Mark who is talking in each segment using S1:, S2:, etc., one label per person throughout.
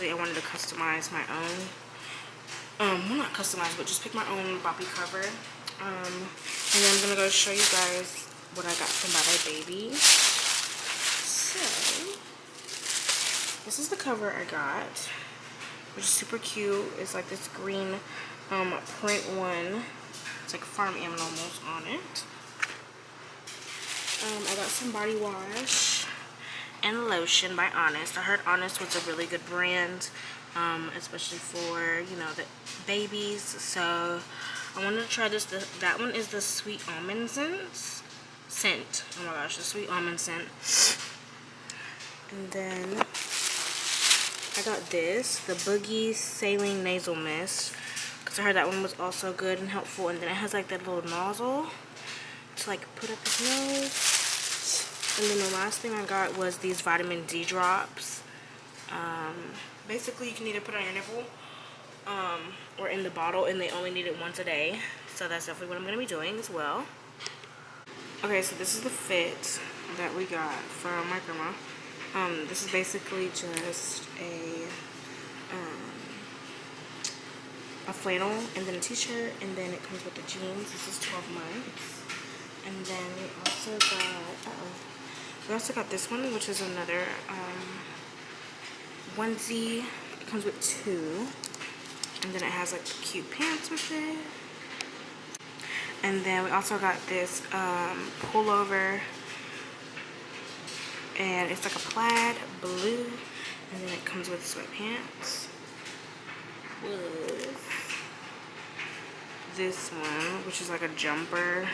S1: actually I wanted to customize my own. Um, well not customize, but just pick my own Boppy cover. Um, and then I'm gonna go show you guys what I got from Bye Baby. So this is the cover I got, which is super cute. It's like this green um, print one. It's like farm animals on it. Um, I got some body wash and lotion by Honest. I heard Honest was a really good brand, um, especially for, you know, the babies. So I wanted to try this. The, that one is the Sweet Almond Scent. Scent. Oh my gosh, the Sweet Almond Scent. And then I got this, the Boogie Saline Nasal Mist. Because I heard that one was also good and helpful. And then it has like that little nozzle to like put up his nose. And then the last thing I got was these vitamin D drops. Um, basically, you can either put on your nipple um, or in the bottle, and they only need it once a day. So that's definitely what I'm going to be doing as well. Okay, so this is the fit that we got from my grandma. Um, this is basically just a um, a flannel and then a t-shirt and then it comes with the jeans. This is 12 months. And then we also got, uh -oh. We also got this one, which is another um, onesie. It comes with two. And then it has like cute pants with it. And then we also got this um, pullover. And it's like a plaid blue. And then it comes with sweatpants. With this one, which is like a jumper.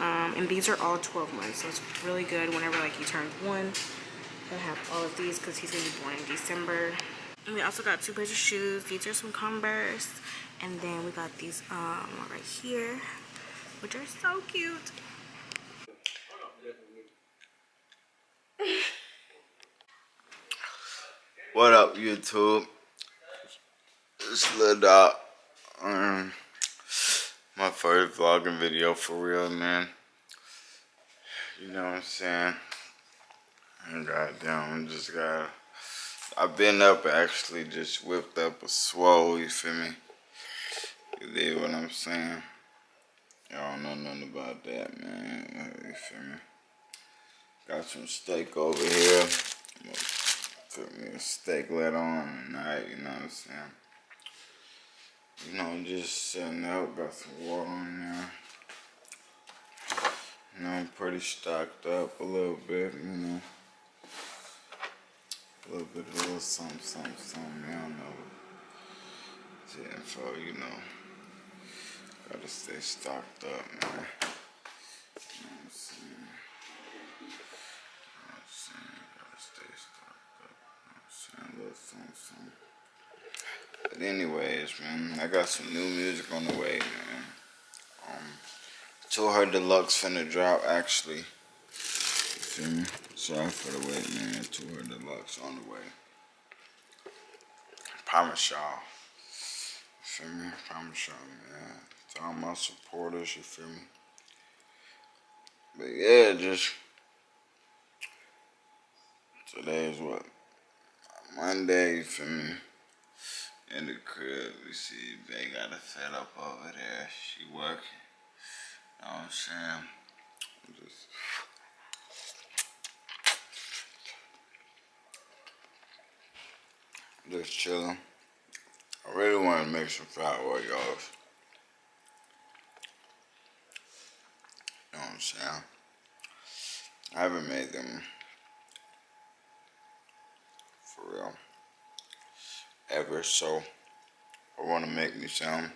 S1: Um, and these are all 12 months, so it's really good whenever like he turns one. He'll have all of these because he's gonna be born in December. And we also got two pairs of shoes. These are some Converse. And then we got these um, right here, which are so cute.
S2: what up, YouTube? It's Lil Dot. Um, my first vlogging video for real, man. You know what I'm saying? And goddamn, just got. I've been up actually, just whipped up a swole. You feel me? You dig what I'm saying? Y'all don't know nothing about that, man. You feel me? Got some steak over here. Put me a steak let on tonight. You know what I'm saying? You know, just sitting out, got some water in there. You know, I'm pretty stocked up a little bit, you know. A little bit, a little something, something, something, you don't know. Yeah, so, you know, gotta stay stocked up, man. You know what I'm saying? You know what I'm saying? Gotta stay stocked up. You know what I'm saying? A little something, something. But anyways, man, I got some new music on the way, man. Um, Tour Her Deluxe finna drop, actually. You feel me? Sorry for the wait, man. Tour Her Deluxe on the way. Promise y'all. Feel me? Promise y'all, man. To all my supporters, you feel me? But yeah, just... Today is what? Monday, you feel me? In the crib. You see they got a set up over there. She working. You know what I'm saying? I'm just just chilling. I really want to make some fried Oreos. You know what I'm saying? I haven't made them for real ever. So I want to make me some.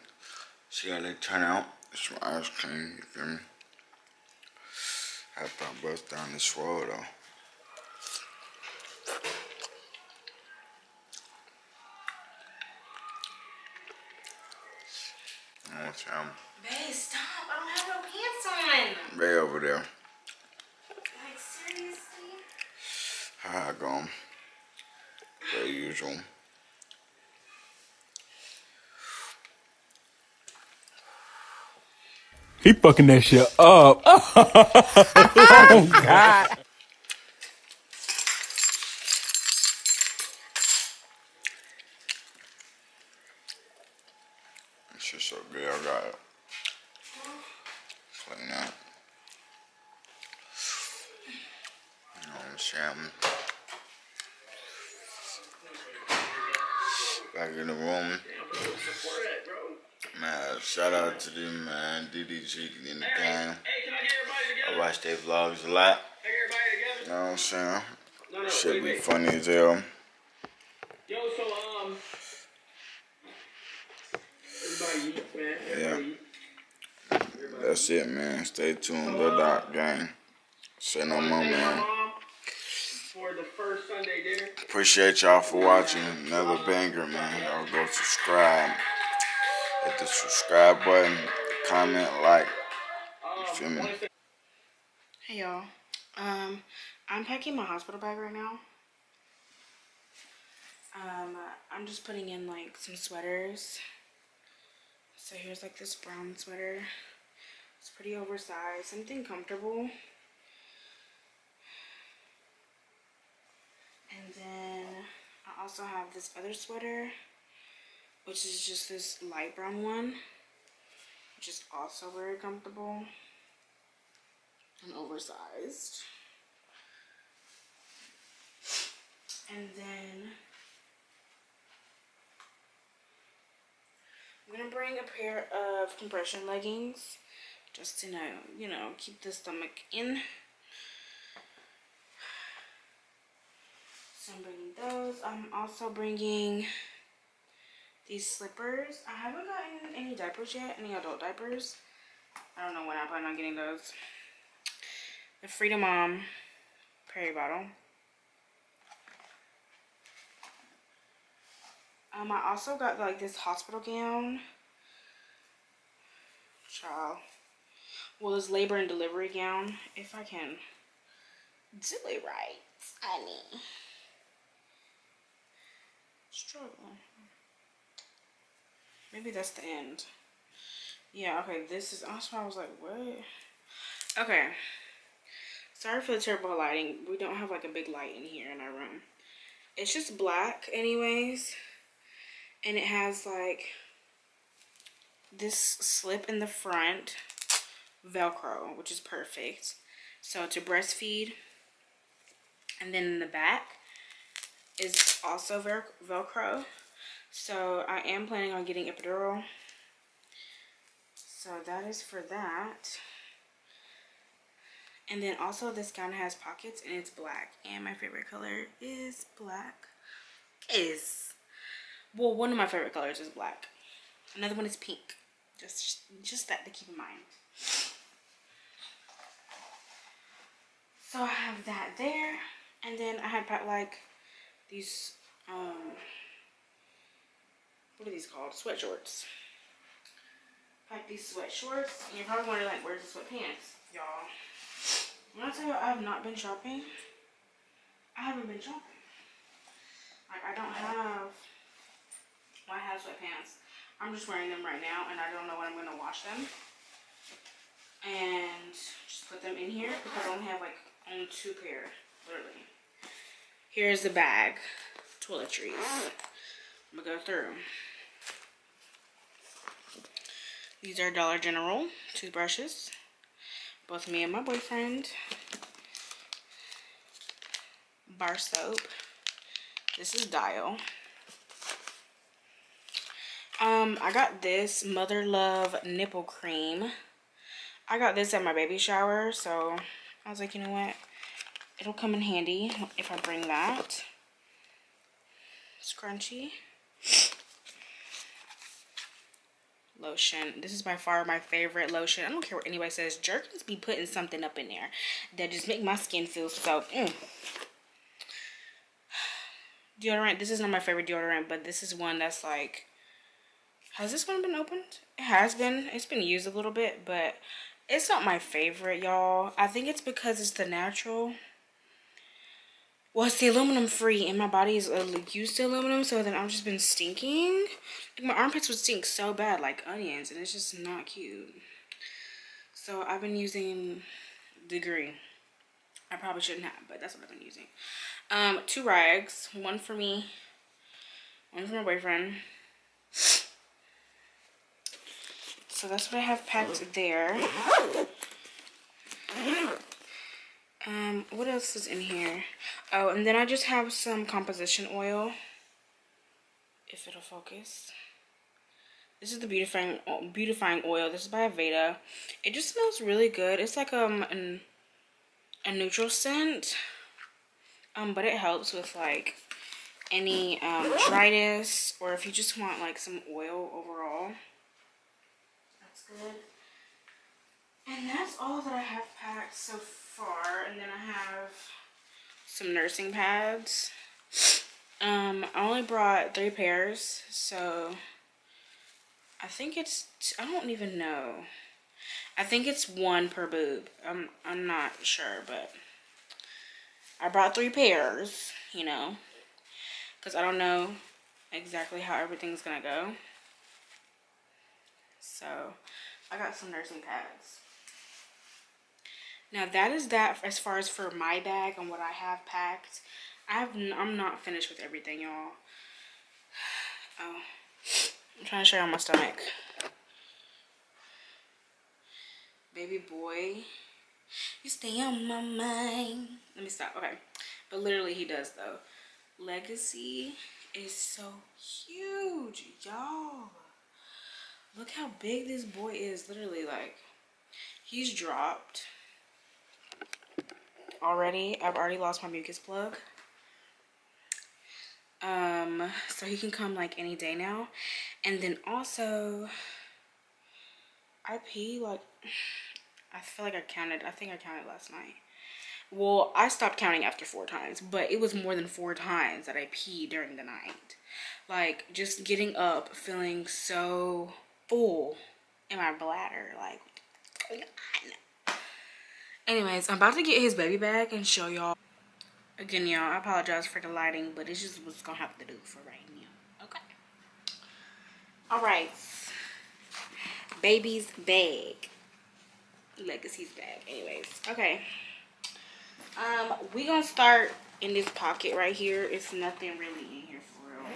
S2: See how they turn out. It's some ice cream. You feel me? I have to bust down this road though. I want some.
S1: Bae, stop. I don't have no pants on.
S2: Bae over there.
S1: Like, seriously?
S2: How I go? Per usual.
S3: He fucking that shit up. oh God.
S2: This shit's so good, I got it. Clean that. You know what I'm saying? Back in the room. Man, shout out to them, man. DDG in the game. I watch their vlogs a lot. You know what I'm saying? Should be funny as hell.
S3: Yo, so um, everybody eats, man. Everybody
S2: Yeah. That's it, man. Stay tuned. The Dot Gang. Say no more, man.
S3: mom for the first Sunday dinner.
S2: Appreciate y'all for watching. Another banger, man. Y'all go subscribe. Hit the subscribe button. Comment, like. You feel me?
S1: Hey y'all. Um, I'm packing my hospital bag right now. Um, I'm just putting in like some sweaters. So here's like this brown sweater. It's pretty oversized, something comfortable. And then I also have this other sweater, which is just this light brown one, which is also very comfortable and oversized. And then I'm gonna bring a pair of compression leggings just to know, you know, keep the stomach in. So I'm bringing those. I'm also bringing these slippers. I haven't gotten any diapers yet, any adult diapers. I don't know when I plan on getting those the Frida Mom peri bottle. Um, I also got like this hospital gown. Child. Well, this labor and delivery gown. If I can do it right, honey. Struggling. Maybe that's the end. Yeah, okay, this is also I was like, what? Okay. Sorry for the terrible lighting. We don't have like a big light in here in our room. It's just black anyways. And it has like this slip in the front. Velcro, which is perfect. So to breastfeed. And then in the back is also vel Velcro. So I am planning on getting epidural. So that is for that. And then also this gown has pockets and it's black. And my favorite color is black. Is well one of my favorite colors is black. Another one is pink. Just just that to keep in mind. So I have that there. And then I had like these um what are these called? Sweat shorts. Like these sweat shorts. And you're probably wondering like where's the sweatpants, y'all. When I tell you I have not been shopping, I haven't been shopping. Like I don't have well, I have sweatpants. I'm just wearing them right now and I don't know when I'm gonna wash them. And just put them in here because I only have like only two pair, literally. Here's the bag, toiletries. I'm gonna go through. These are Dollar General toothbrushes. Both me and my boyfriend. Bar soap. This is Dial. Um, I got this Mother Love nipple cream. I got this at my baby shower, so I was like, you know what? It'll come in handy if I bring that. Scrunchy. Lotion. This is by far my favorite lotion. I don't care what anybody says. Jergens be putting something up in there that just make my skin feel so... Mm. Deodorant. This is not my favorite deodorant, but this is one that's like... Has this one been opened? It has been. It's been used a little bit, but it's not my favorite, y'all. I think it's because it's the natural. Well, it's the aluminum free, and my body is uh, used to aluminum, so then I've just been stinking. Like, my armpits would stink so bad, like onions, and it's just not cute. So I've been using Degree. I probably shouldn't have, but that's what I've been using. Um, two rags, one for me, one for my boyfriend. so that's what I have packed there. Um, what else is in here? Oh, and then I just have some composition oil. If it'll focus. This is the beautifying beautifying oil. This is by Aveda. It just smells really good. It's like um an, a neutral scent. Um, but it helps with like any um, dryness or if you just want like some oil overall. That's good. And that's all that I have packed so far. And then I have some nursing pads. Um, I only brought three pairs, so I think it's, I don't even know. I think it's one per boob. I'm, I'm not sure, but I brought three pairs, you know, because I don't know exactly how everything's going to go. So, I got some nursing pads. Now, that is that as far as for my bag and what I have packed. I have, I'm not finished with everything, y'all. Oh, I'm trying to show you my stomach. Baby boy, you stay on my mind. Let me stop. Okay. But literally he does though. Legacy is so huge, y'all. Look how big this boy is. Literally like he's dropped already. I've already lost my mucus plug. Um, so he can come like any day now. And then also I pee like I feel like I counted. I think I counted last night. Well, I stopped counting after four times, but it was more than four times that I peed during the night. Like, just getting up feeling so full in my bladder. Like, anyways, I'm about to get his baby bag and show y'all. Again, y'all, I apologize for the lighting, but it's just what's gonna have to do for right now. Okay. All right. Baby's bag. Legacy's bag. Anyways, okay. Um, we gonna start in this pocket right here. It's nothing really in here for real.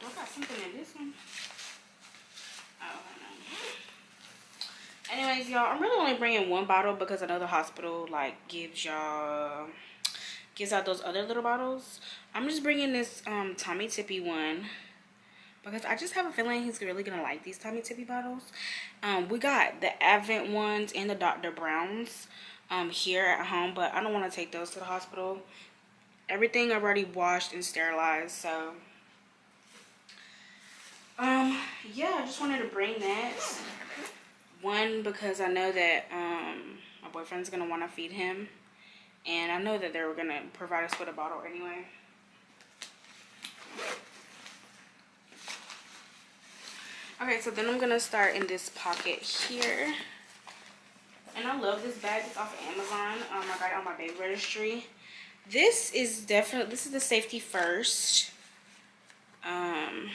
S1: I got something in this one? Oh, no. Anyways, y'all, I'm really only bringing one bottle because another hospital like gives y'all gives out those other little bottles. I'm just bringing this um Tommee Tippee one because I just have a feeling he's really gonna like these Tommee Tippee bottles. Um, we got the Avent ones and the Dr. Browns um, here at home, but I don't want to take those to the hospital. Everything I've already washed and sterilized, so um, yeah, I just wanted to bring that. One because I know that um, my boyfriend's gonna want to feed him, and I know that they were gonna provide us with a bottle anyway. Okay, so then I'm gonna start in this pocket here. And I love this bag. It's off of Amazon. Um, I got it on my baby registry. This is definitely, this is the safety first um,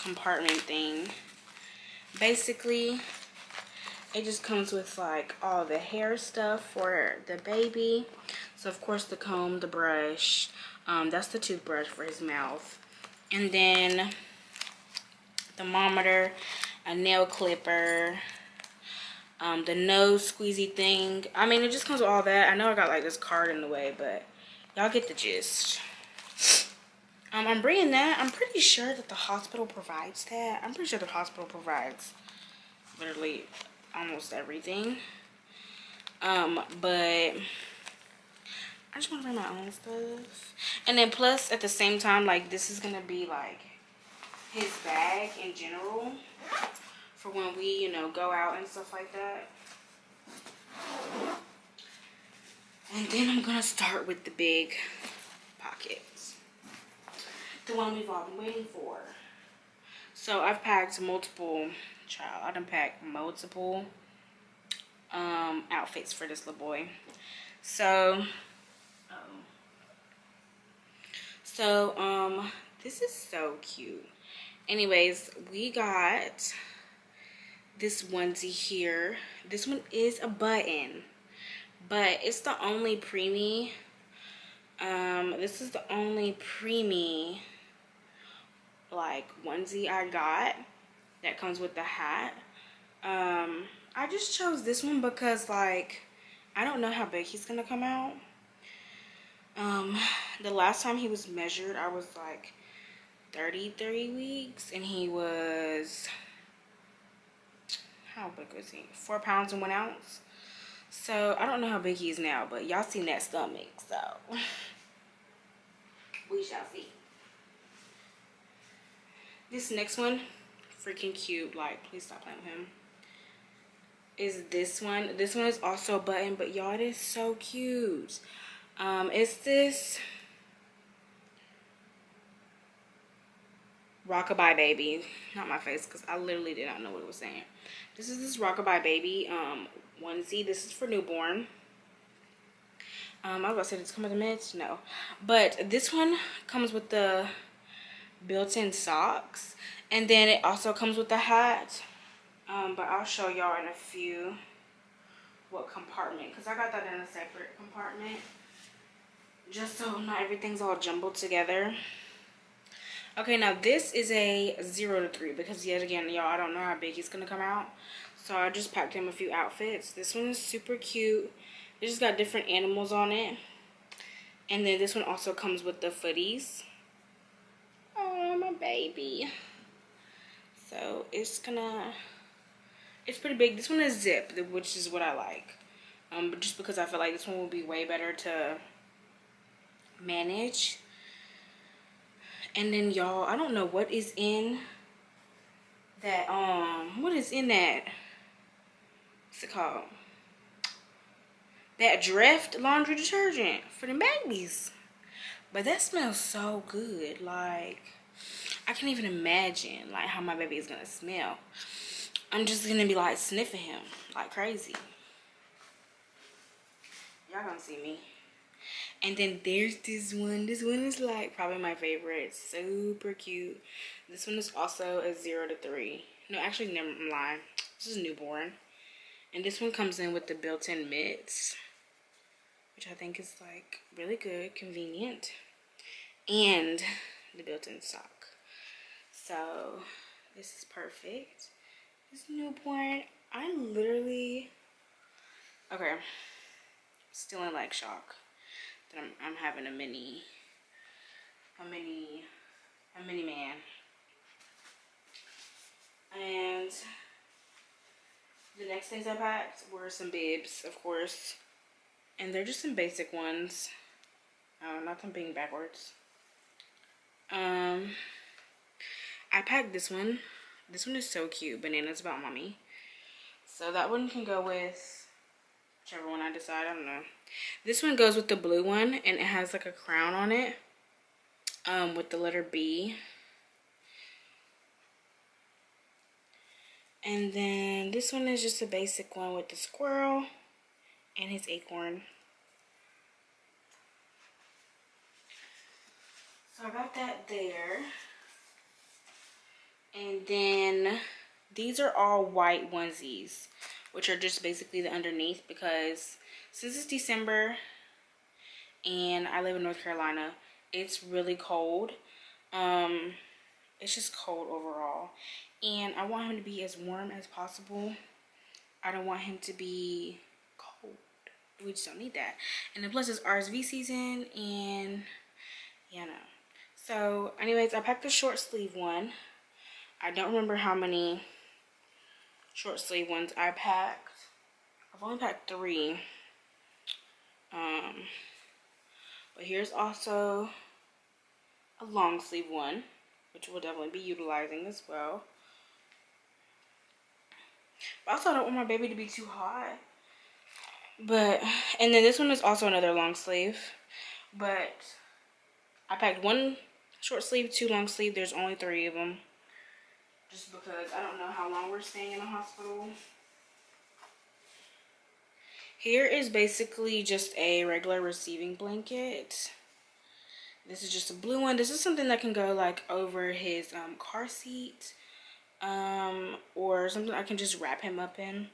S1: compartment thing. Basically, it just comes with like all the hair stuff for the baby. So of course the comb, the brush, um, that's the toothbrush for his mouth. And then thermometer, a nail clipper, um, the nose squeezy thing. I mean, it just comes with all that. I know I got like this card in the way, but y'all get the gist. Um, I'm bringing that. I'm pretty sure that the hospital provides that. I'm pretty sure the hospital provides literally almost everything. Um, but I just want to bring my own stuff. And then plus, at the same time, like, this is going to be, like, his bag in general for when we, you know, go out and stuff like that. And then I'm going to start with the big pockets. The one we've all been waiting for. So I've packed multiple, child, I done packed multiple um, outfits for this little boy. So, um, so, um, this is so cute anyways we got this onesie here this one is a button but it's the only preemie um this is the only preemie like onesie I got that comes with the hat. Um, I just chose this one because like I don't know how big he's gonna come out. Um, the last time he was measured, I was like 33 weeks and he was how big was he? Four pounds and one ounce. So I don't know how big he is now, but y'all seen that stomach, so we shall see. This next one, freaking cute. Like, please stop playing with him. Is this one. This one is also a button, but y'all, it is so cute. Um, it's this Rockabye Baby. Not my face, because I literally did not know what it was saying. This is this Rockabye Baby um, onesie. This is for newborn. Um, I was about to say, does it come with? No. But this one comes with the built-in socks. And then it also comes with the hat. Um, but I'll show y'all in a few what compartment. Because I got that in a separate compartment. Just so not everything's all jumbled together. Okay, now this is a 0 to 3. Because yet again, y'all, I don't know how big he's to come out. So I just packed him a few outfits. This one is super cute. It just got different animals on it. And then this one also comes with the footies. My baby. So it's gonna, it's pretty big. This one is zip, which is what I like. Um, but just because I feel like this one will be way better to manage. And then y'all, I don't know what is in that, um, what is in that, what's it called? That Dreft laundry detergent for the babies. But that smells so good. Like, I can't even imagine, like, how my baby is to smell. I'm just to be, like, sniffing him like crazy. Y'all gonna see me. And then there's this one. This one is, like, probably my favorite. Super cute. This one is also a 0 to 3. No, actually, never, I'm lying. This is newborn. And this one comes in with the built-in mitts which I think is like really good, convenient, and the built-in sock. So this is perfect. This newborn, I literally, okay, still in like shock that I'm, I'm having a mini, a mini, a mini man. And the next things I packed were some bibs, of course. And they're just some basic ones. Uh, not them being backwards. Um, I packed this one. This one is so cute. Bananas About Mommy. So that one can go with whichever one I decide. I don't know. This one goes with the blue one. And it has like a crown on it. Um, with the letter B. And then this one is just a basic one with the squirrel and his acorn. So I got that there. And then these are all white onesies, which are just basically the underneath because since it's December and I live in North Carolina, it's really cold. Um, it's just cold overall. And I want him to be as warm as possible. I don't want him to be cold. we just don't need that. And then plus it's RSV season and yeah, no. So anyways, I packed the short sleeve one. I don't remember how many short sleeve ones I packed. I've only packed three. Um, but here's also a long sleeve one, which we'll definitely be utilizing as well. But I also don't want my baby to be too hot. But, and then this one is also another long sleeve. But I packed one short sleeve, two long sleeve. There's only three of them. Just because I don't know how long we're staying in the hospital. Here is basically just a regular receiving blanket. This is just a blue one. This is something that can go like over his um, car seat. Um, or something I can just wrap him up in.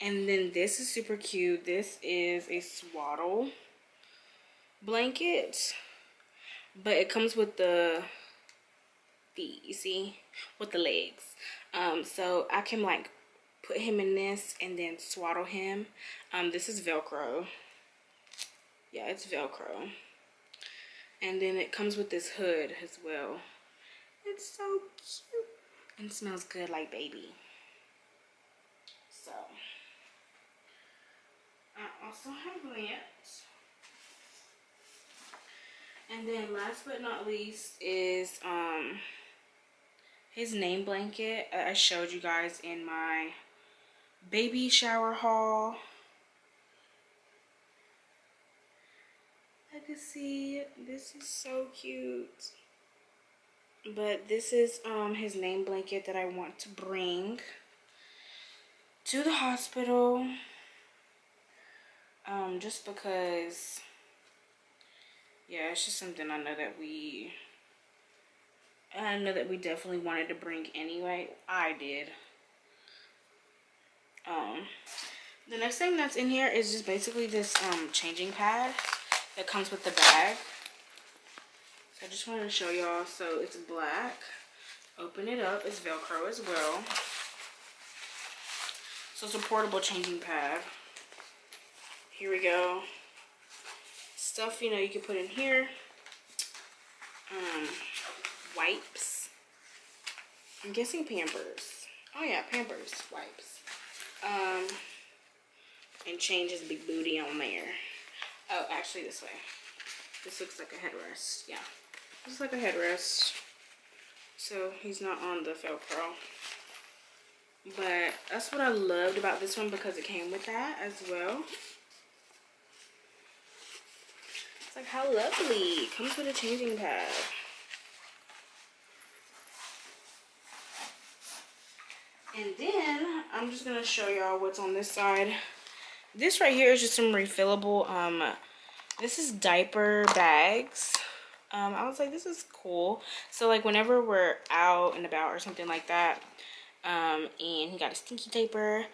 S1: And then this is super cute. This is a swaddle blanket. But it comes with the feet, you see, with the legs. Um, so I can like put him in this and then swaddle him. Um, this is Velcro. Yeah, it's Velcro. And then it comes with this hood as well. It's so cute. And smells good like baby. So, I also have Lance. And then last but not least is um his name blanket I showed you guys in my baby shower haul. I can see this is so cute. But this is um his name blanket that I want to bring to the hospital. Um, just because yeah, it's just something I know that we I know that we definitely wanted to bring anyway. I did. Um, the next thing that's in here is just basically this um, changing pad that comes with the bag. So I just wanted to show y'all. So it's black. Open it up. It's Velcro as well. So it's a portable changing pad. Here we go. Stuff, you know, you can put in here. Um, wipes. I'm guessing Pampers. Oh yeah, Pampers wipes. Um, and change his big booty on there. Oh, actually this way. This looks like a headrest. Yeah, this is like a headrest. So he's not on the Velcro. But that's what I loved about this one because it came with that as well. It's like how lovely. Comes with a changing pad. And then I'm just gonna show y'all what's on this side. This right here is just some refillable, um, this is diaper bags. Um, I was like, this is cool. So like whenever we're out and about or something like that, um, and he got a stinky diaper,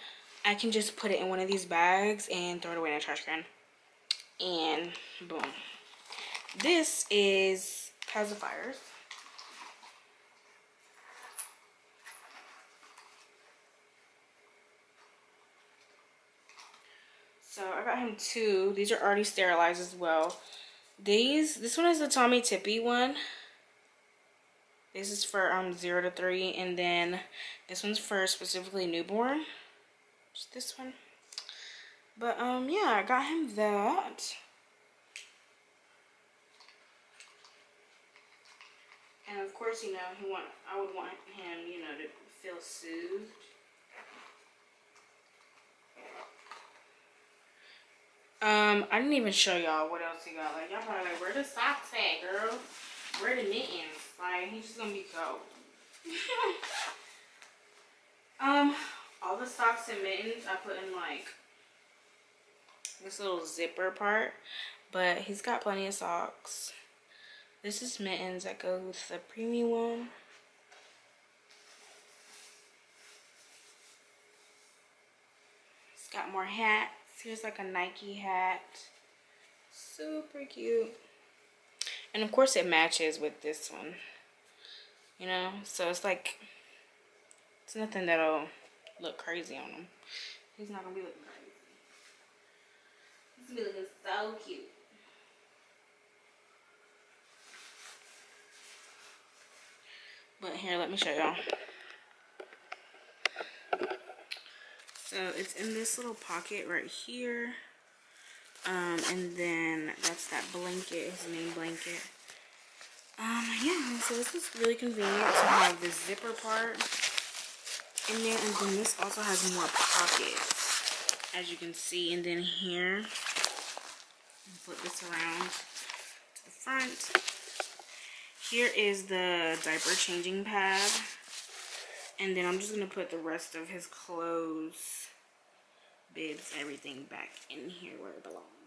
S1: I can just put it in one of these bags and throw it away in a trash can. And boom. This is pacifiers. So I got him two. These are already sterilized as well. These, this one is the Tommee Tippee one. This is for um zero to three, and then this one's for specifically newborn. Just this one. But um yeah, I got him that. And of course, you know, he want I would want him, you know, to feel soothed. Um, I didn't even show y'all what else he got. Like, y'all probably like, where the socks at, girl? Where the mittens? Like, he's just gonna be cold. um, all the socks and mittens I put in, like, this little zipper part. But he's got plenty of socks. This is mittens that go with the premium one. He's got more hats. Here's like a Nike hat. Super cute. And of course it matches with this one. You know? So it's like, it's nothing that'll look crazy on him. He's not gonna be looking crazy. He's gonna be looking so cute. But here, let me show y'all. So it's in this little pocket right here. Um, and then that's that blanket, his name blanket. Um, yeah, so this is really convenient to have this zipper part in there. And then this also has more pockets, as you can see. And then here, flip this around to the front. Here is the diaper changing pad. And then I'm just going to put the rest of his clothes, bibs, everything back in here where it belongs.